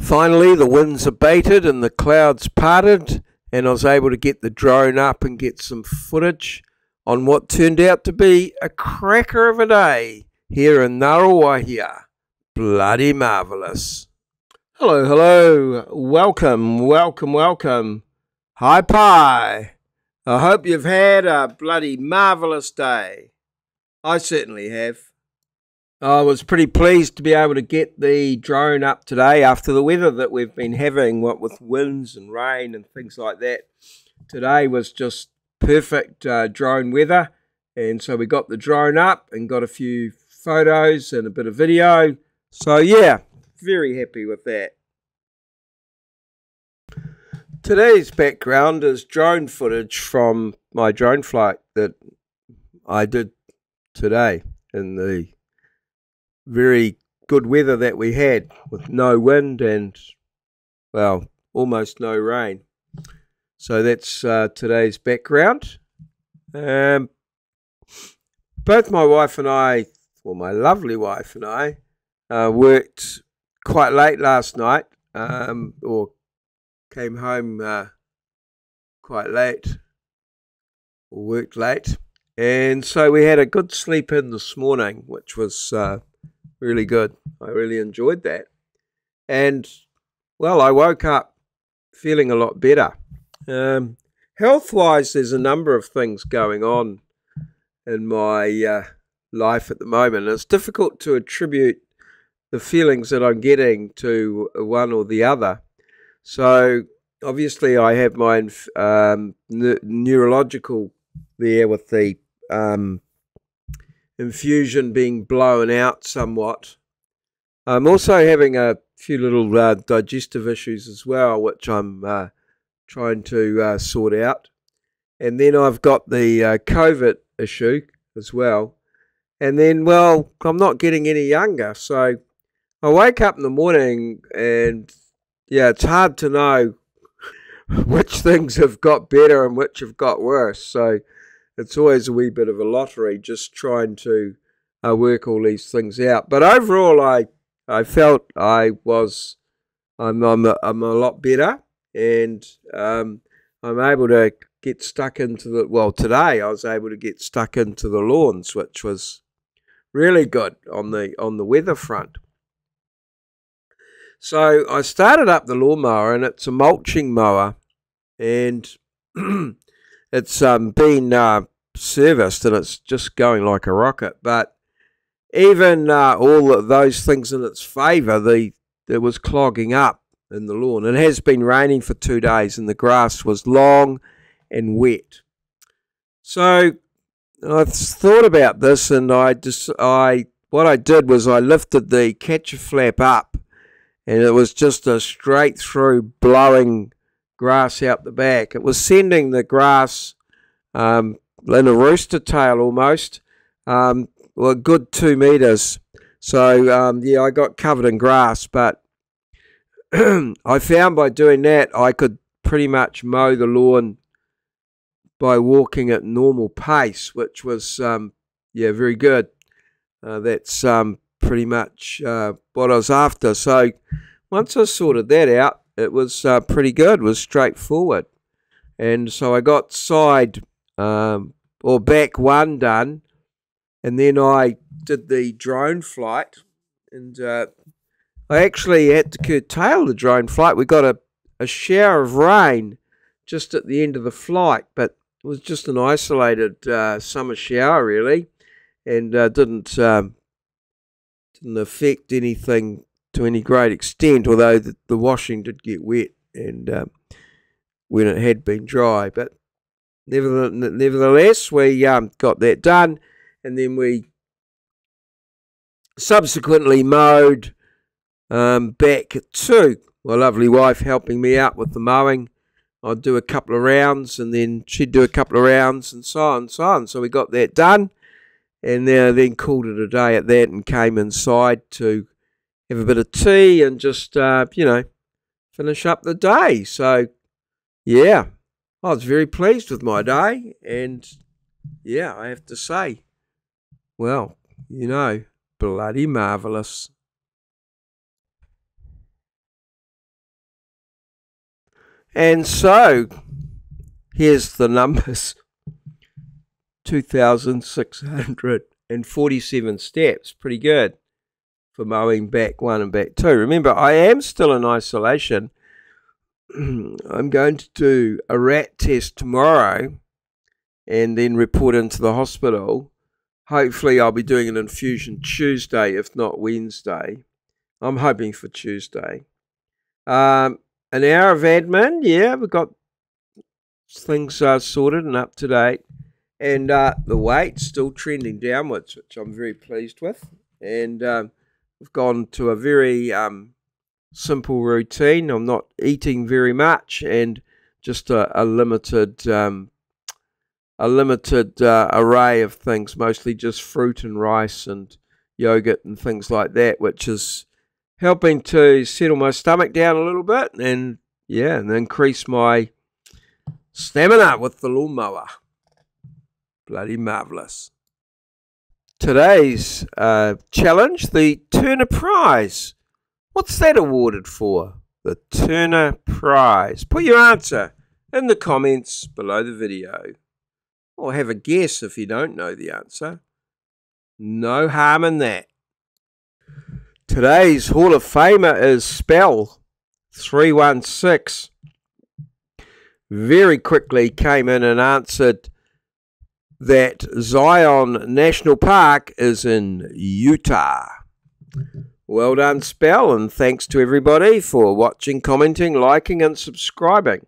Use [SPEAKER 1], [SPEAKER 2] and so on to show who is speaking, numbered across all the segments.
[SPEAKER 1] Finally, the winds abated and the clouds parted, and I was able to get the drone up and get some footage on what turned out to be a cracker of a day here in Ngaruawahia. Bloody marvellous. Hello, hello. Welcome, welcome, welcome. Hi, Pie. I hope you've had a bloody marvellous day. I certainly have. I was pretty pleased to be able to get the drone up today after the weather that we've been having, what with winds and rain and things like that. Today was just perfect uh, drone weather, and so we got the drone up and got a few photos and a bit of video. So yeah, very happy with that. Today's background is drone footage from my drone flight that I did today in the very good weather that we had with no wind and, well, almost no rain. So that's uh, today's background. Um, both my wife and I, well, my lovely wife and I, uh, worked quite late last night, um, or came home uh, quite late, or worked late. And so we had a good sleep in this morning, which was uh, really good. I really enjoyed that. And well, I woke up feeling a lot better. Um, health wise, there's a number of things going on in my uh, life at the moment. and It's difficult to attribute the feelings that I'm getting to one or the other. So, obviously, I have my um, neurological there with the um, infusion being blown out somewhat. I'm also having a few little uh, digestive issues as well, which I'm uh, trying to uh, sort out. And then I've got the uh, COVID issue as well. And then, well, I'm not getting any younger. So I wake up in the morning and, yeah, it's hard to know which things have got better and which have got worse. So it's always a wee bit of a lottery just trying to uh, work all these things out. But overall, I I felt I was I'm I'm a, I'm a lot better, and um, I'm able to get stuck into the well today. I was able to get stuck into the lawns, which was really good on the on the weather front. So I started up the lawnmower, and it's a mulching mower, and it's um, been uh, serviced and it's just going like a rocket. But even uh, all of those things in its favour, the it was clogging up in the lawn. It has been raining for two days, and the grass was long and wet. So I thought about this, and I just I what I did was I lifted the catcher flap up, and it was just a straight through blowing grass out the back. It was sending the grass um, in a rooster tail almost, um, well, a good two meters. So um, yeah, I got covered in grass, but I found by doing that I could pretty much mow the lawn by walking at normal pace, which was um, yeah very good. Uh, that's um, pretty much uh, what I was after. So once I sorted that out, it was uh, pretty good. Was straightforward, and so I got side um, or back one done, and then I did the drone flight, and uh, I actually had to curtail the drone flight. We got a, a shower of rain just at the end of the flight, but it was just an isolated uh, summer shower, really, and uh, didn't um, didn't affect anything to any great extent. Although the, the washing did get wet, and um, when it had been dry, but nevertheless, we um, got that done, and then we subsequently mowed um, back to my lovely wife helping me out with the mowing. I'd do a couple of rounds, and then she'd do a couple of rounds, and so on and so on. So we got that done, and uh, then called it a day at that, and came inside to have a bit of tea and just uh, you know finish up the day. So yeah, I was very pleased with my day, and yeah, I have to say, well, you know, bloody marvellous. And so, here's the numbers 2,647 steps. Pretty good for mowing back one and back two. Remember, I am still in isolation. I'm going to do a RAT test tomorrow and then report into the hospital. Hopefully, I'll be doing an infusion Tuesday, if not Wednesday. I'm hoping for Tuesday. Um, an hour of admin, yeah, we've got things uh, sorted and up to date. And uh, the weight still trending downwards, which I'm very pleased with. And um, we've gone to a very um, simple routine. I'm not eating very much and just a, a limited um, a limited uh, array of things, mostly just fruit and rice and yogurt and things like that, which is helping to settle my stomach down a little bit and yeah, and increase my stamina with the lawnmower. Bloody marvelous. Today's uh, challenge, the Turner Prize. What's that awarded for? The Turner Prize. Put your answer in the comments below the video. Or have a guess if you don't know the answer. No harm in that. Today's Hall of Famer is Spell 316. Very quickly came in and answered that Zion National Park is in Utah. Well done, Spell, and thanks to everybody for watching, commenting, liking, and subscribing.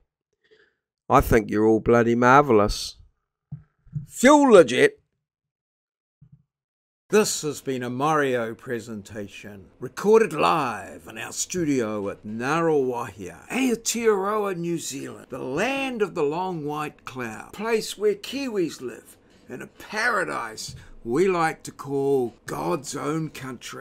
[SPEAKER 1] I think you're all bloody marvellous. Fuel legit.
[SPEAKER 2] This has been a maurieo presentation, recorded live in our studio at Ngaruawahia, Aotearoa, New Zealand, the land of the long white cloud, place where Kiwis live, in a paradise we like to call God's own country.